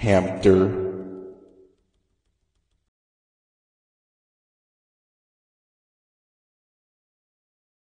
Hampter